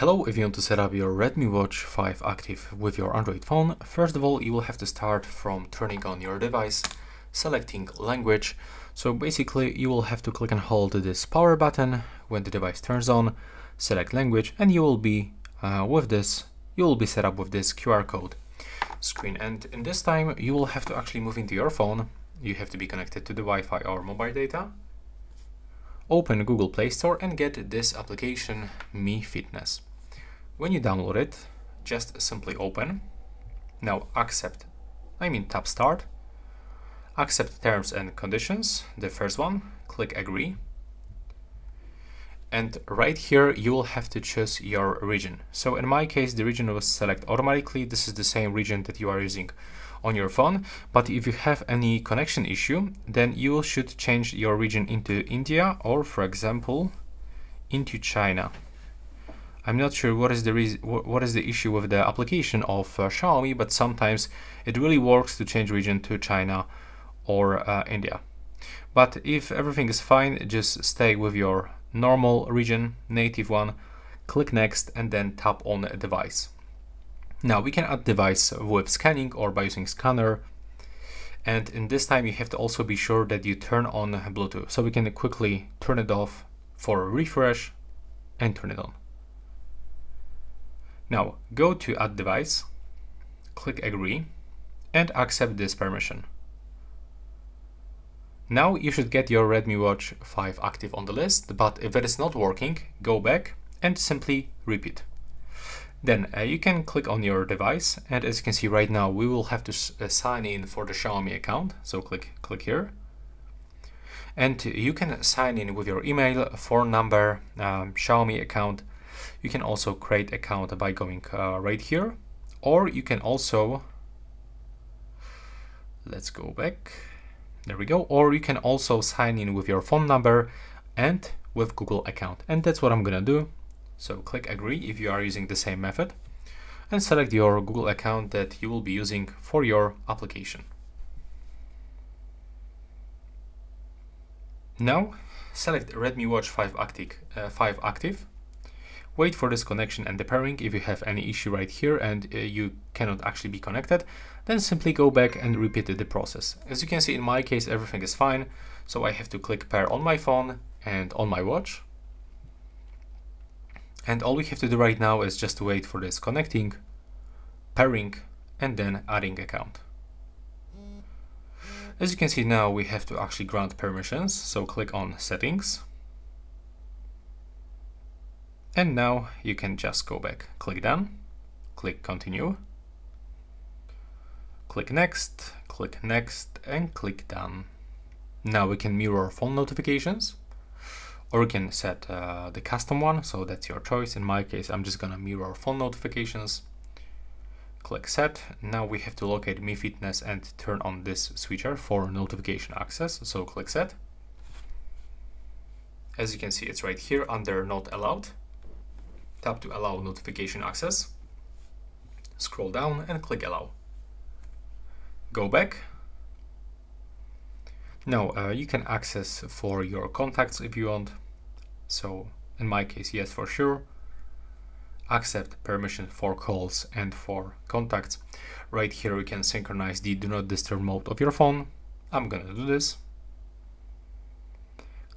Hello, if you want to set up your Redmi Watch 5 Active with your Android phone, first of all you will have to start from turning on your device, selecting language. So basically you will have to click and hold this power button. When the device turns on, select language and you will be uh, with this, you will be set up with this QR code. Screen. And in this time you will have to actually move into your phone, you have to be connected to the Wi-Fi or mobile data, open Google Play Store and get this application Mi Fitness. When you download it, just simply open. Now accept, I mean tap start. Accept terms and conditions, the first one, click agree. And right here, you will have to choose your region. So in my case, the region will select automatically. This is the same region that you are using on your phone. But if you have any connection issue, then you should change your region into India or for example, into China. I'm not sure what is the reason, what is the issue with the application of uh, Xiaomi, but sometimes it really works to change region to China or uh, India. But if everything is fine, just stay with your normal region, native one, click next and then tap on a device. Now we can add device with scanning or by using scanner. And in this time you have to also be sure that you turn on Bluetooth. So we can quickly turn it off for refresh and turn it on. Now go to add device, click agree and accept this permission. Now you should get your Redmi Watch 5 active on the list, but if it is not working, go back and simply repeat. Then uh, you can click on your device and as you can see right now we will have to uh, sign in for the Xiaomi account. So click click here. And you can sign in with your email, phone number, um, Xiaomi account you can also create account by going uh, right here, or you can also, let's go back, there we go, or you can also sign in with your phone number and with Google account. And that's what I'm gonna do. So click agree if you are using the same method and select your Google account that you will be using for your application. Now select Redmi Watch 5 Active, uh, 5 Active wait for this connection and the pairing. If you have any issue right here and uh, you cannot actually be connected, then simply go back and repeat the process. As you can see in my case, everything is fine. So I have to click pair on my phone and on my watch. And all we have to do right now is just wait for this connecting, pairing, and then adding account. As you can see now, we have to actually grant permissions. So click on settings and now you can just go back. Click done, click continue, click next, click next, and click done. Now we can mirror phone notifications or you can set uh, the custom one, so that's your choice. In my case, I'm just gonna mirror phone notifications. Click set. Now we have to locate Mi Fitness and turn on this switcher for notification access. So click set. As you can see, it's right here under not allowed. Tap to allow notification access. Scroll down and click allow. Go back. Now uh, you can access for your contacts if you want. So in my case, yes, for sure. Accept permission for calls and for contacts. Right here, we can synchronize the do not disturb mode of your phone. I'm gonna do this.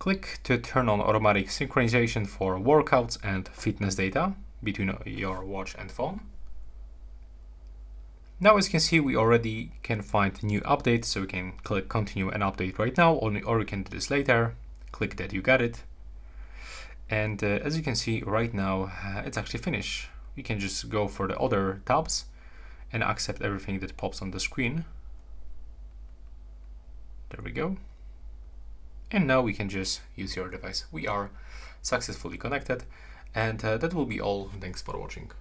Click to turn on automatic synchronization for workouts and fitness data between your watch and phone. Now as you can see we already can find new updates so we can click continue and update right now or, we can do this later. Click that you got it. And uh, as you can see right now uh, it's actually finished. We can just go for the other tabs and accept everything that pops on the screen. There we go. And now we can just use your device. We are successfully connected and uh, that will be all. Thanks for watching.